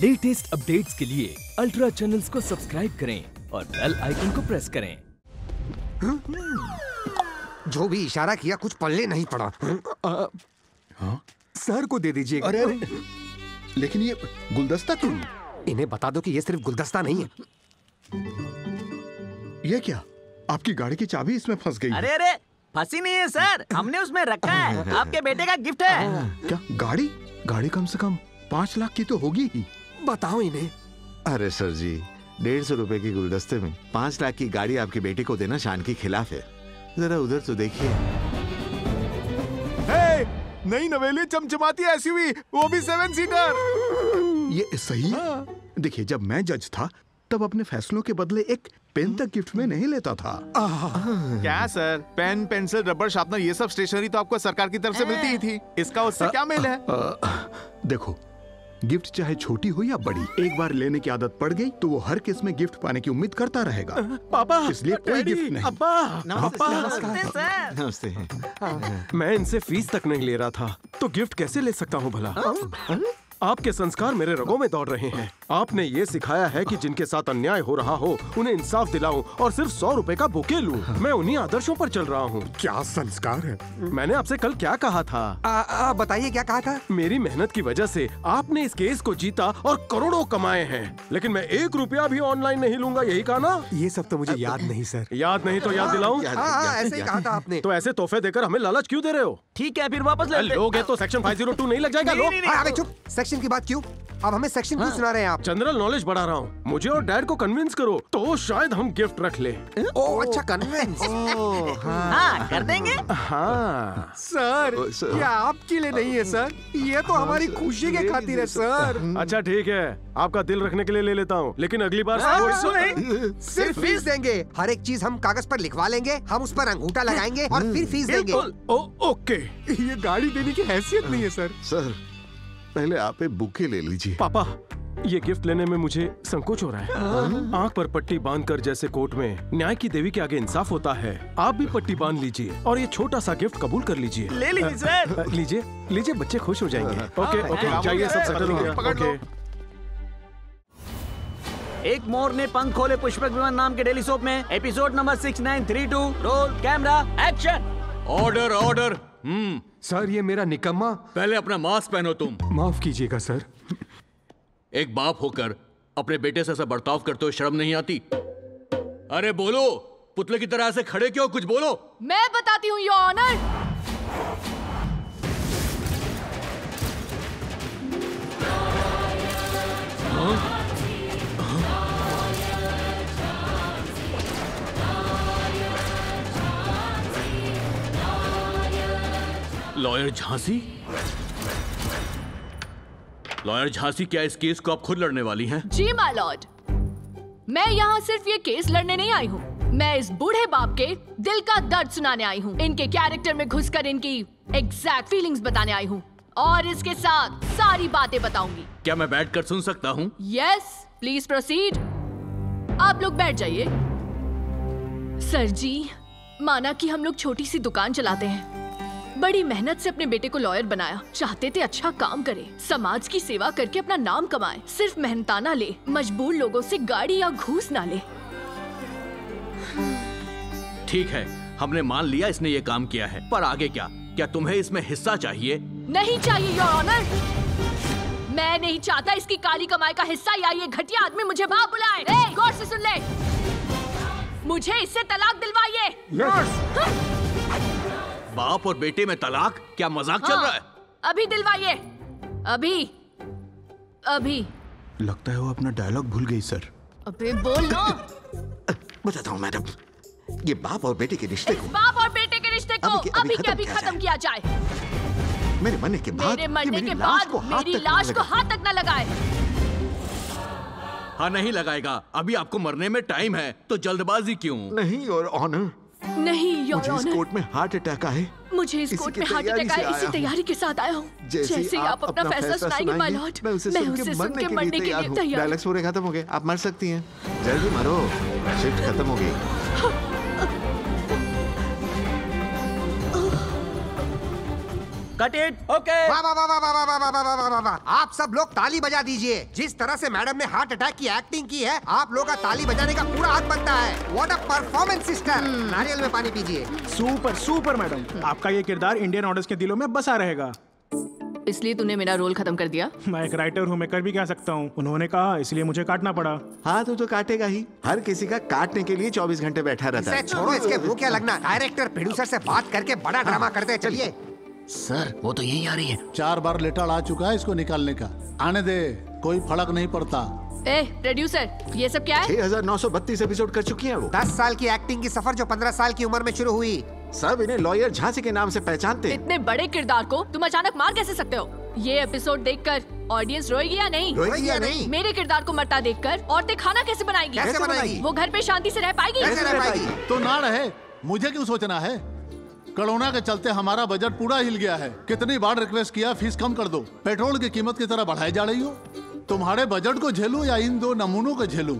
Latest updates के लिए ultra channels को सब्सक्राइब करें और बेल आइकन को प्रेस करें। जो भी इशारा किया कुछ पल्ले नहीं पड़ा। सर को दे दीजिए। अरे अरे। लेकिन ये गुलदस्ता क्यों? इन्हें बता दो कि ये सिर्फ़ गुलदस्ता नहीं है। ये क्या? आपकी गाड़ी की चाबी इसमें फंस गई अरे अरे फंसी नहीं है सर। हमने उसमें रखा है। आपके बेटे का गिफ्ट है। क्या गाड़ी? गाड़ी कम से कम पाँच लाख की तो होगी ही। बताओ इन्हें? अरे सर जी डेढ़ सौ रुपए की गुलदस्ते में पाँच लाख की गाड़ी आपके बेटे को देना शान के खिलाफ है। जरा उधर तो देखिए। नई नवेली चमचमाती एसयूवी वो भी सेवन सीटर ये सही? है। देखिए जब मैं जज था तब अपने फैसलों के बदले एक पेन तक गिफ्ट में नहीं लेता था। क्या sir? Pen pencil rubber sharpener ये सब स्टेशनरी तो आपको सरकार की तरफ़ से मिलती ही थी। इसका उससे क्या मेल है? देखो गिफ्ट चाहे छोटी हो या बड़ी एक बार लेने की आदत पड़ गई तो वो हर किसमें गिफ्ट पाने की उम्मीद करता रहेगा। पापा इसलिए कोई गिफ्ट नहीं। नमस्ते सर। नमस्ते। मैं इनसे फ़ीस तक नहीं ले रहा था तो गिफ्ट कैसे ले सकता हूँ भला? आपके संस्कार मेरे रगों में दौड़ रहे हैं। आपने ये सिखाया है कि जिनके साथ अन्याय हो रहा हो उन्हें इंसाफ दिलाऊं और सिर्फ़ सौ रुपए का बुके लूँ। मैं उन्हीं आदर्शों पर चल रहा हूँ। क्या संस्कार है? मैंने आपसे कल क्या कहा था? बताइए क्या कहा था? मेरी मेहनत की वजह से आपने इस केस को जीता और करोड़ों कमाए हैं। लेकिन मैं एक रुपया भी ऑनलाइन नहीं लूँगा यही कहा ना? ये सब तो मुझे याद नहीं सर। याद नहीं तो याद दिलाऊं? हाँ हाँ, ऐसे ही कहा था आपने। तो ऐसे तोहफे देकर हमें लालच क्यों दे रहे हो? ठीक है फिर वापस लोगे तो सेक्शन 502 नहीं लग जाएगा लो हाँ, चुप। सेक्शन की बात क्यों? अब हमें सेक्शन क्यों सुना रहे हैं आप? जनरल नॉलेज बढ़ा रहा हूँ। मुझे और डैड को कन्विंस करो तो शायद हम गिफ्ट रख ले। ओ अच्छा कन्वेंस हाँ। कर देंगे। हाँ। सर ये आपके लिए नहीं है सर। ये तो हमारी खुशी के खातिर है सर। अच्छा ठीक है। आपका दिल रखने के लिए ले लेता हूँ लेकिन अगली बार सिर्फ़ फ़ीस देंगे। हर एक चीज़ हम कागज़ पर लिखवा लेंगे हम उस पर अंगूठा लगाएँगे और फिर फ़ीस देंगे। Oh, okay. ये गाड़ी देने की हैसियत नहीं है सर। सर पहले आप एक बुके ले लीजिए। पापा ये गिफ्ट लेने में मुझे संकोच हो रहा है। आँख पर पट्टी बांधकर जैसे कोर्ट में न्याय की देवी के आगे इंसाफ होता है। आप भी पट्टी बाँध लीजिए और ये छोटा सा गिफ्ट कबूल कर लीजिए। ले लीजिए सर लीजिए लीजिए बच्चे खुश हो जाएँगे। ओके हाँ, ओके हाँ, जाइए सब सेटल हो गया। ओके। एक मोर ने पंख खोले पुष्पक विमान नाम के डेली सोप में। Episode number six nine three two. Roll camera action. Order order. Hmm. Sir ये मेरा निकम्मा। पहले अपना मास्क पहनो तुम। माफ़ कीजिएगा सर। एक बाप होकर अपने बेटे से ऐसा बर्ताव करते हो शर्म नहीं आती। अरे बोलो पुतले की तरह ऐसे खड़े क्यों? कुछ बोलो। मैं बताती हूँ your honour lawyer Jhansi? Lawyer Jhansi क्या इस केस को आप खुद लड़ने वाली हैं? जी माय लॉर्ड मैं यहाँ सिर्फ़ ये केस लड़ने नहीं आई हूँ। मैं इस बूढ़े बाप के दिल का दर्द सुनाने आई हूँ। इनके कैरेक्टर में घुसकर इनकी एग्जैक्ट फीलिंग्स बताने आई हूँ। और इसके साथ सारी बातें बताऊँगी। क्या मैं बैठ कर सुन सकता हूँ? यस प्लीज़ प्रोसीड आप लोग बैठ जाइए। सर जी माना कि हम लोग छोटी सी दुकान चलाते हैं। बड़ी मेहनत से अपने बेटे को लॉयर बनाया। चाहते थे अच्छा काम करे समाज की सेवा करके अपना नाम कमाए। सिर्फ़ मेहनताना ले मजबूर लोगों से गाड़ी या घूस ना ले। ठीक है हमने मान लिया इसने ये काम किया है पर आगे क्या? क्या तुम्हें इसमें हिस्सा चाहिए? नहीं चाहिए योर ऑनर मैं नहीं चाहता इसकी काली कमाई का हिस्सा या ये घटिया आदमी मुझे बाप बुलाए। गौर से सुन ले। मुझे इससे तलाक दिलवाइए। बाप और बेटे में तलाक? क्या मज़ाक हाँ, चल हाँ, रहा है? अभी दिलवाइए। अभी। अभी। लगता है वो अपना डायलॉग भूल गई सर अबे बोल ना। बताता हूँ मैडम ये बाप और बेटे के रिश्ते को बाप और बेटे के रिश्ते को अभी के- अभी अभी के खत्म अभी किया खत्म जाए। किया जाए। मेरे मरने के बाद मेरे मरने के बाद मेरी लाश को हाथ तक न लगाए। हाँ नहीं लगाएगा। अभी आपको मरने में टाइम है तो जल्दबाजी क्यों? नहीं और ऑनर नहीं योर मुझे इस ऑनर कोर्ट में हार्ट अटैक आए। मुझे इस कोर्ट में हार्ट अटैक आया इसी तैयारी के साथ आया हूँ। जैसे ही आप अपना फैसला सुनाएँगे माय लॉर्ड मैं उसे सुन के मरने के के लिए तैयार हूँ। डायलॉग्स पूरे खत्म हो गए आप मर सकती हैं। जल्दी मरो शिफ्ट खत्म हो गई। कट इट ओके वाह वाह वाह वाह वाह वाह वाह वाह वाह वाह वाह वाह आप सब लोग ताली बजा दीजिए जिस तरह से मैडम ने हार्ट अटैक की एक्टिंग की है आप लोग का ताली बजाने का पूरा हक बनता है व्हाट अ परफॉर्मेंस सिस्टर नारियल में पानी पीजिए सुपर सुपर मैडम आपका ये किरदार इंडियन ऑडियंस के दिलों में बसा रहेगा इसलिए तूने मेरा रोल खत्म कर दिया मैं एक राइटर हूँ मैं कर भी क्या सकता हूँ उन्होंने कहा इसलिए मुझे काटना पड़ा हाँ तो तो काटेगा ही हर किसी का काटने के लिए 24 घंटे बैठा रहता है छोड़ो इसके मुँह क्या लगना डायरेक्टर प्रोड्यूसर से बात करके बड़ा ड्रामा करते हैं चलिए सर वो तो यही आ रही है। चार बार लेटर आ चुका है इसको निकालने का। आने दे कोई फ़र्क नहीं पड़ता। ए प्रोड्यूसर ये सब क्या है? छह हज़ार नौ सौ बत्तीस एपिसोड कर चुकी है वो। दस साल की एक्टिंग की सफ़र जो पंद्रह साल की उम्र में शुरू हुई। सब इन्हें लॉयर झांसी के नाम से पहचानते। इतने बड़े किरदार को तुम अचानक मार कैसे सकते हो? ये एपिसोड देखकर ऑडियंस रोएगी या नहीं? रोएगी या नहीं? मेरे किरदार को मरता देखकर औरतें खाना कैसे बनाएगी? कैसे बनाएगी? वो घर पे शांति से रह पाएगी? कैसे रह पाएगी? तो ना रहे मुझे क्यों सोचना है? कोरोना के चलते हमारा बजट पूरा हिल गया है। कितनी बार रिक्वेस्ट किया फ़ीस कम कर दो। पेट्रोल की कीमत की तरह बढ़ाई जा रही हो। तुम्हारे बजट को झेलू या इन दो नमूनों को झेलू?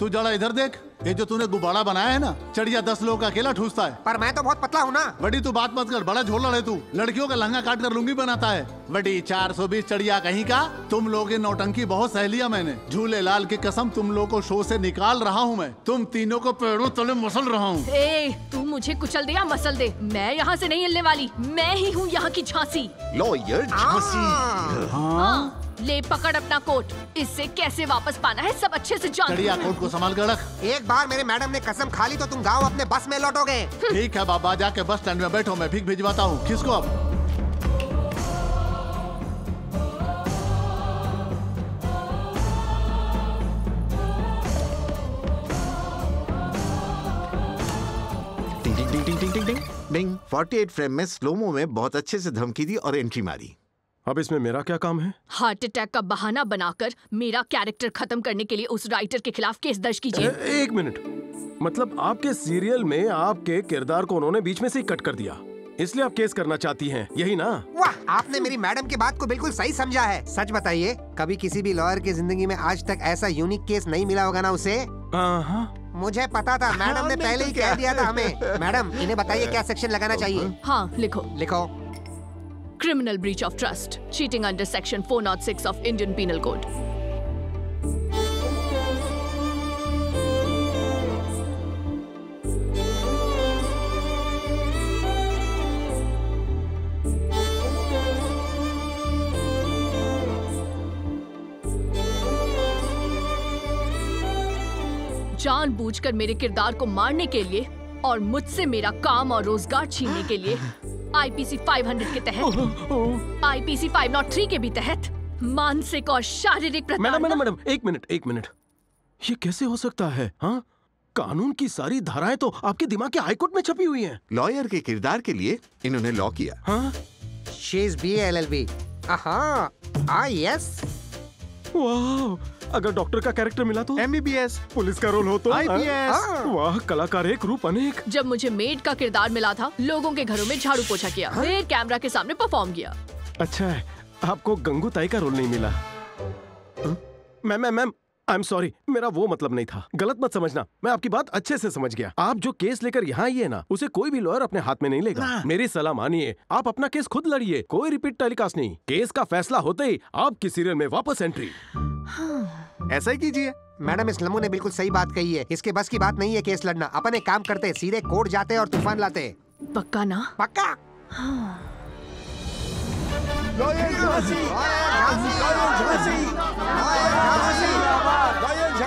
तू जरा इधर देख। ये जो तूने गुब्बारा बनाया है ना चढ़िया दस लोगों का अकेला ठूसता है। पर मैं तो बहुत पतला हूँ ना। बड़ी तू बात मत कर बड़ा झोला है तू। लड़कियों का लहंगा काट कर लुंगी बनाता है। बड़ी चार सौ बीस चढ़िया कहीं का तुम लोग नौटंकी बहुत सह लिया मैंने। झूले लाल की कसम तुम लोग को शो से निकाल रहा हूँ मैं। तुम तीनों को पेड़ों तले मसल रहा हूँ। ए तू मुझे कुचल दे या मसल दे? मैं यहाँ से नहीं हिलने वाली। मैं ही हूँ यहाँ की झांसी। लॉयर झांसी। हाँ। ले पकड़ अपना कोट। इससे कैसे वापस पाना है? सब अच्छे से जान कोट को संभाल कर रख। एक बार मेरे मैडम ने कसम खा ली तो तुम गाँव अपने बस में लौटोगे। ठीक है बाबा जाके बस स्टैंड में बैठो मैं भीख भिजवाता हूँ। किसको अब। डिंग 48 फ्रेम में स्लोमो में बहुत अच्छे से धमकी दी और एंट्री मारी। अब इसमें मेरा क्या काम है? हार्ट अटैक का बहाना बनाकर मेरा कैरेक्टर खत्म करने के लिए उस राइटर के खिलाफ केस दर्ज कीजिए। एक मिनट। मतलब आपके सीरियल में आपके किरदार को उन्होंने बीच में से कट कर दिया। इसलिए आप केस करना चाहती हैं यही ना? वाह आपने मेरी मैडम की बात को बिल्कुल सही समझा है। सच बताइए कभी किसी भी लॉयर की ज़िंदगी में आज तक ऐसा यूनिक केस नहीं मिला होगा ना उसे? हाँ मुझे पता था मैडम ने पहले ही कह दिया था हमें। मैडम इन्हें बताइए क्या सेक्शन लगाना चाहिए? हाँ लिखो। लिखो। Criminal breach of trust cheating under section 406 of indian penal code जानबूझकर मेरे किरदार को मारने के लिए और मुझसे मेरा काम और रोज़गार छीनने के लिए आईपीसी 500 के तहत। आईपीसी 503 के भी तहत। मानसिक और शारीरिक मैडम मैडम मैडम एक मिनट एक मिनट। ये कैसे हो सकता है हाँ? कानून की सारी धाराएँ तो आपके दिमाग के हाईकोर्ट में छपी हुई हैं। लॉयर के किरदार के लिए इन्होंने लॉ किया। हाँ? She is B L L B हाँ यस वाह! अगर डॉक्टर का कैरेक्टर मिला तो? एमबीबीएस पुलिस का रोल हो तो? आईपीएस हाँ। वाह कलाकार एक रूप अनेक। जब मुझे मेड का किरदार मिला था लोगों के घरों में झाड़ू पोछा किया फिर कैमरा के सामने परफॉर्म किया। अच्छा है आपको गंगू ताई का रोल नहीं मिला? Ma'am ma'am ma'am I am sorry मेरा वो मतलब नहीं था। गलत मत समझना। मैं आपकी बात अच्छे से समझ गया। आप जो केस लेकर यहाँ आई है ना उसे कोई भी लॉयर अपने हाथ में नहीं लेगा। मेरी सलाह मानिए आप अपना केस खुद लड़िए कोई रिपीट टेलीकास्ट नहीं। केस का फैसला होते ही आपकी सीरियल में वापस एंट्री ऐसा ही कीजिए। मैडम इस लम्बू ने बिल्कुल सही बात कही है। इसके बस की बात नहीं है केस लड़ना। अपन एक काम करते सीधे कोर्ट जाते और तूफ़ान लाते पक्का ना? पक्का? ये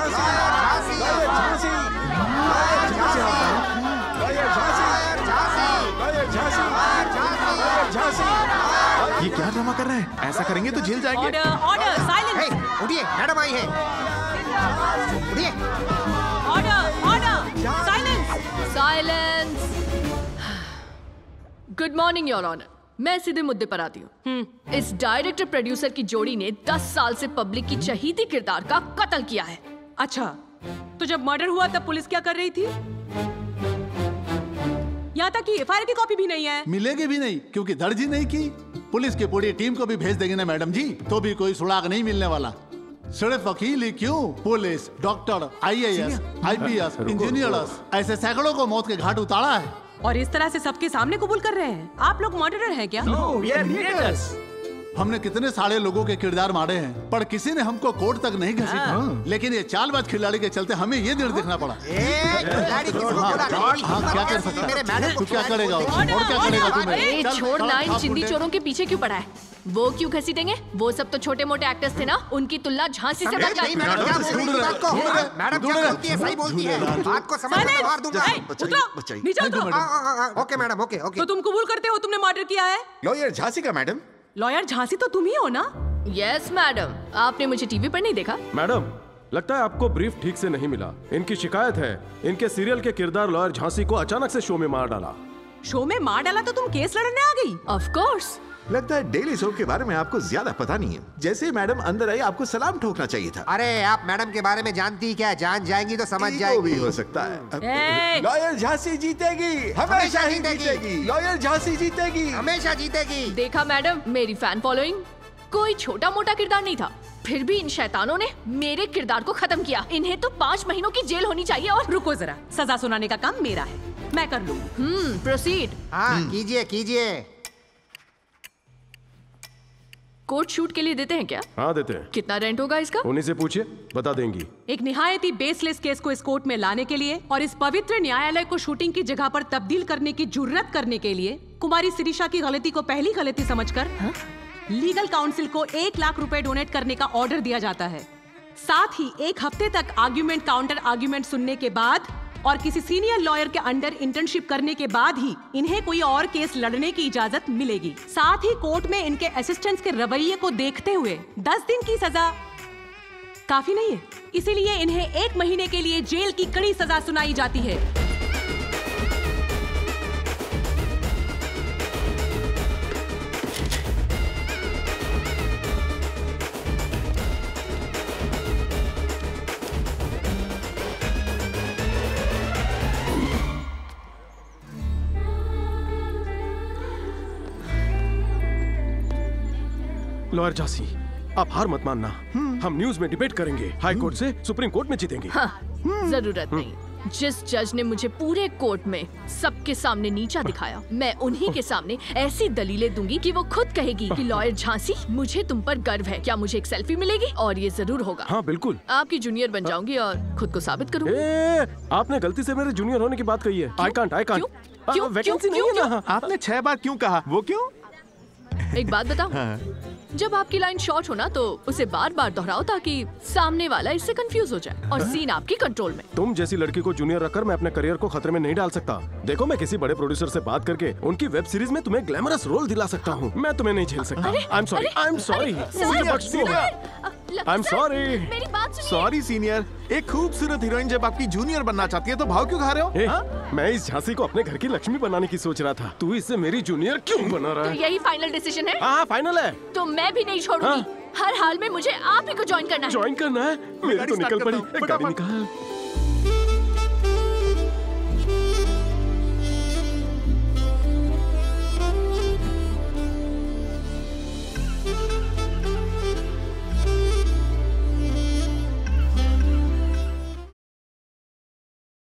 क्या ड्रामा कर रहे हैं? ऐसा करेंगे तो झेल जाएँगे। ऑर्डर ऑर्डर साइलेंस हे, उठिए मैडम आई है। उठिए। Order order silence silence good morning your honour मैं सीधे मुद्दे पर आती हूँ। इस डायरेक्टर प्रोड्यूसर की जोड़ी ने 10 साल से पब्लिक की चहीती किरदार का कत्ल किया है। अच्छा तो जब मर्डर हुआ तब पुलिस क्या कर रही थी? यहाँ तक कि एफआईआर की कॉपी भी नहीं है। मिलेगी भी नहीं क्योंकि दर्ज ही नहीं की। पुलिस की पूरी टीम को भी भेज देंगे ना मैडम जी तो भी कोई सुराग नहीं मिलने वाला। सिर्फ़ वकील ही क्यों? Police doctor IAS IPS engineers ऐसे सैकड़ों को मौत के घाट उतारा है। और इस तरह से सबके सामने कबूल कर रहे हैं? आप लोग मर्डरर हैं क्या? हमने कितने सारे लोगों के किरदार मारे हैं पर किसी ने हमको कोर्ट तक नहीं घसीटा लेकिन ये चालबाज खिलाड़ी के चलते हमें ये दिन देखना पड़ा हाँ? हाँ, खिलाड़ी हाँ, क्या कर सकता है? तू क्या करेगा और क्या करेगा तू मेरे? ए, चल, छोड़ ना इन हाँ, चिंदी चोरों के पीछे क्यों पड़ा है? वो क्यों घसीटेंगे? वो सब तो छोटे मोटे एक्टर्स थे ना उनकी तुलना झांसी से कर मैडम क्या बोल रही है। मैडम क्या बोलती है? सही बोलती है। बात को समझ में मार दूँगा। उतरो नीचे उतरो। हाँ, हाँ, हाँ, हाँ, ओके मैडम ओके। ओके तो तुम कबूल करते हो तुमने मर्डर किया है? लॉयर झांसी का मैडम। लॉयर झांसी तो तुम ही हो ना? यस मैडम आपने मुझे टीवी पर नहीं देखा। मैडम लगता है आपको ब्रीफ ठीक से नहीं मिला। इनकी शिकायत है। इनके सीरियल के किरदार लॉयर झांसी को अचानक से शो में मार डाला। शो में मार डाला तो तुम केस लड़ने आ गई। ऑफ़ कोर्स लगता है डेली सोप के बारे में आपको ज़्यादा पता नहीं है। जैसे ही मैडम अंदर आई आपको सलाम ठोकना चाहिए था। अरे आप मैडम के बारे में जानती ही क्या? जान जाएँगी तो समझ जाएगी भी हो सकता है! लॉयर झांसी जीतेगी। हमेशा ही जीतेगी। लॉयर झांसी जीतेगी। हमेशा जीतेगी। देखा मैडम मेरी फ़ैन फॉलोइंग कोई छोटा मोटा किरदार नहीं था। फिर भी इन शैतानों ने मेरे किरदार को खत्म किया। इन्हें तो पाँच महीनों की जेल होनी चाहिए और रुको जरा सजा सुनाने का काम मेरा है। मैं कर लूँ हम्म प्रोसीड हाँ कीजिए कीजिए। कोर्ट शूट के लिए देते हैं क्या? हाँ देते हैं। कितना रेंट होगा इसका? उन्हीं से पूछिए बता देंगी। एक निहायत ही बेसलेस केस को इस कोर्ट में लाने के लिए और इस पवित्र न्यायालय को शूटिंग की जगह पर तब्दील करने की ज़रूरत करने के लिए कुमारी सिरिशा की गलती को पहली गलती समझकर लीगल काउंसिल को एक लाख रुपए डोनेट करने का ऑर्डर दिया जाता है। साथ ही एक हफ़्ते तक आर्ग्यूमेंट काउंटर आर्ग्यूमेंट सुनने के बाद और किसी सीनियर लॉयर के अंडर इंटर्नशिप करने के बाद ही इन्हें कोई और केस लड़ने की इजाज़त मिलेगी। साथ ही कोर्ट में इनके असिस्टेंट्स के रवैये को देखते हुए 10 दिन की सजा काफ़ी नहीं है। इसीलिए इन्हें एक महीने के लिए जेल की कड़ी सजा सुनाई जाती है। लॉयर झांसी आप हार मत मानना। हम न्यूज़ में डिबेट करेंगे हाई कोर्ट से सुप्रीम कोर्ट में जीतेंगे। हाँ ज़रूरत नहीं। जिस जज ने मुझे पूरे कोर्ट में सबके सामने नीचा दिखाया मैं उन्हीं के सामने ऐसी दलीलें दूँगी कि वो खुद कहेगी कि लॉयर झांसी मुझे तुम पर गर्व है। क्या मुझे एक सेल्फी मिलेगी? और ये ज़रूर होगा। हाँ बिल्कुल। आपकी जूनियर बन जाऊँगी और खुद को साबित करूँगी। ए, आपने गलती से मेरे जूनियर होने की बात कही है। आई कांट आई कांट क्यों? वैकेंसी क्यों? नहीं है ना? आपने छह बार क्यों कहा? वो क्यों? एक बात बताओ जब आपकी लाइन शॉर्ट हो ना तो उसे बार बार दोहराओ ताकि सामने वाला इससे कंफ्यूज हो जाए और सीन आपकी कंट्रोल में। तुम जैसी लड़की को जूनियर रखकर मैं अपने करियर को खतरे में नहीं डाल सकता। देखो मैं किसी बड़े प्रोड्यूसर से बात करके उनकी वेब सीरीज़ में तुम्हें ग्लैमरस रोल दिला सकता हूँ। मैं तुम्हें नहीं झेल सकता। I am sorry I am sorry I am sorry मेरी बात सुनिए। सॉरी सीनियर एक खूबसूरत हीरोइन जब आपकी जूनियर बनना चाहती है तो भाव क्यों खा रहे हो? ए, हाँ? मैं इस झांसी को अपने घर की लक्ष्मी बनाने की सोच रहा था। तू इससे मेरी जूनियर क्यों बना रहा है तो है? यही फाइनल डिसीज़न है? हाँ फाइनल है। तो मैं भी नहीं छोड़ूँगी। हर हाल में मुझे आप ही को ज्वाइन करना है। ज्वाइन करना है? मेरी तो निकल पड़ी। गाड़ी निकाल।